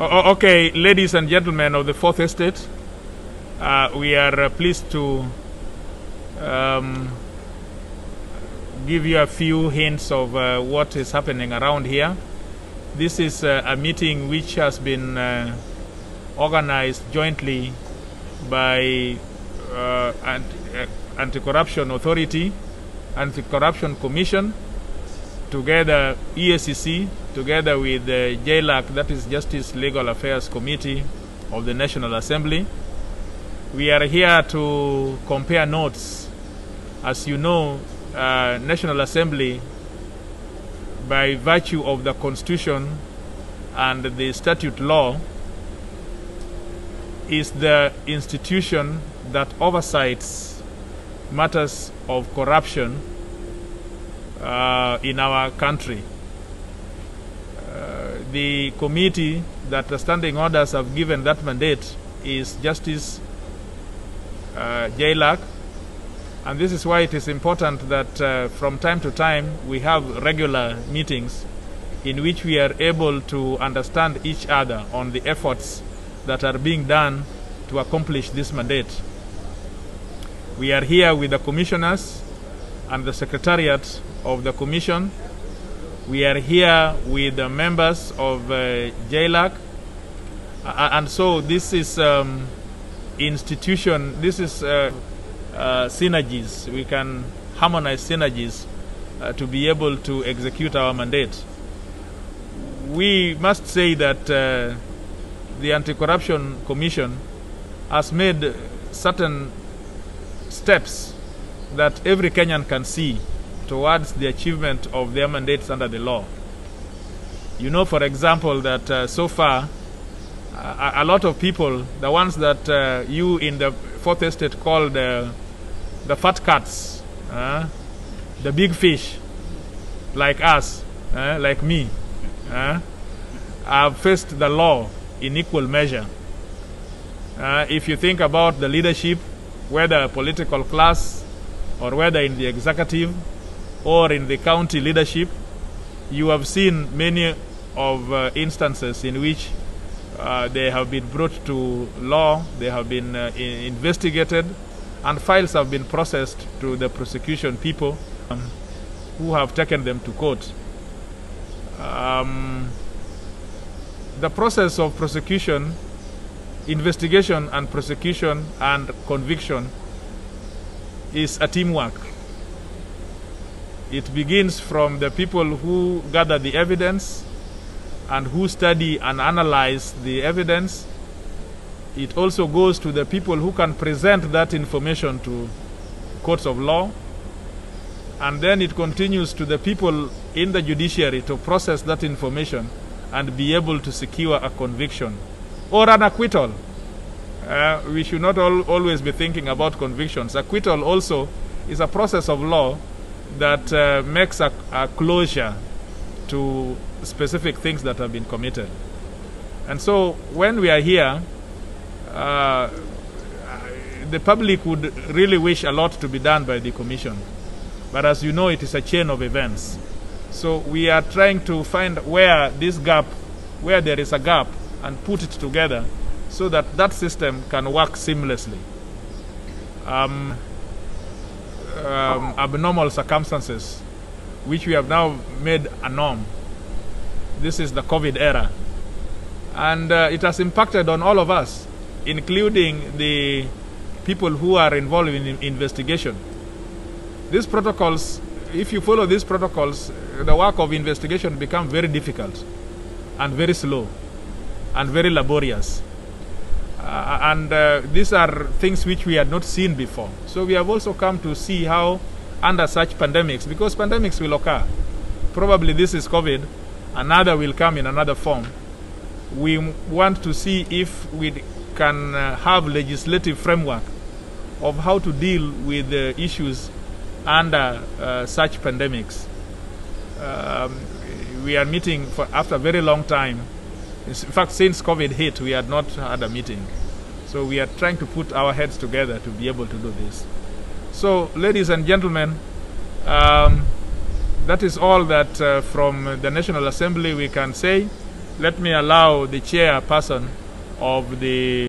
O- okay, ladies and gentlemen of the Fourth Estate, uh, we are uh, pleased to um, give you a few hints of uh, what is happening around here. This is uh, a meeting which has been uh, organized jointly by uh, Anti-Corruption Authority, Anti-Corruption Commission, together EACC, together with the JLAC, that is Justice Legal Affairs Committee of the National Assembly. We are here to compare notes. As you know, uh, National Assembly, by virtue of the Constitution and the statute law, is the institution that oversees matters of corruption uh, in our country. Uh, the committee that the standing orders have given that mandate is Justice uh, JLAC, and this is why it is important that uh, from time to time we have regular meetings in which we are able to understand each other on the efforts that are being done to accomplish this mandate. We are here with the commissioners and the secretariat of the commission. We are here with the members of uh, JLAC. Uh, and so this is um, institution, this is uh, uh, synergies. We can harmonize synergies uh, to be able to execute our mandate. We must say that uh, the Anti-Corruption Commission has made certain steps that every Kenyan can see towards the achievement of their mandates under the law. You know, for example, that uh, so far, a lot of people, the ones that uh, you in the Fourth Estate call the, the fat cats, uh, the big fish, like us, uh, like me, uh, have faced the law in equal measure. If you think about the leadership, whether political class or whether in the executive or in the county leadership, you have seen many of uh, instances in which uh, they have been brought to law, they have been uh, investigated, and files have been processed to the prosecution people um, who have taken them to court. Um, the process of prosecution, investigation, and prosecution and conviction is a teamwork. It begins from the people who gather the evidence and who study and analyze the evidence. It also goes to the people who can present that information to courts of law. And then it continues to the people in the judiciary to process that information and be able to secure a conviction or an acquittal. Uh, we should not al- always be thinking about convictions. Acquittal also is a process of law that uh, makes a, a closure to specific things that have been committed. And so when we are here, uh, the public would really wish a lot to be done by the Commission. But as you know, it is a chain of events. So we are trying to find where this gap, where there is a gap, and put it together so that that system can work seamlessly. Um, um, abnormal circumstances, which we have now made a norm. This is the COVID era. And uh, it has impacted on all of us, including the people who are involved in investigation. These protocols, if you follow these protocols, the work of investigation become very difficult and very slow and very laborious. Uh, and uh, these are things which we had not seen before. So we have also come to see how, under such pandemics, because pandemics will occur, probably this is COVID, another will come in another form. We want to see if we can uh, have legislative framework of how to deal with the issues under uh, such pandemics. Um, we are meeting for after a very long time. In fact, since COVID hit, we had not had a meeting. So we are trying to put our heads together to be able to do this. So, ladies and gentlemen, um, that is all that uh, from the National Assembly we can say. let me allow the chairperson of the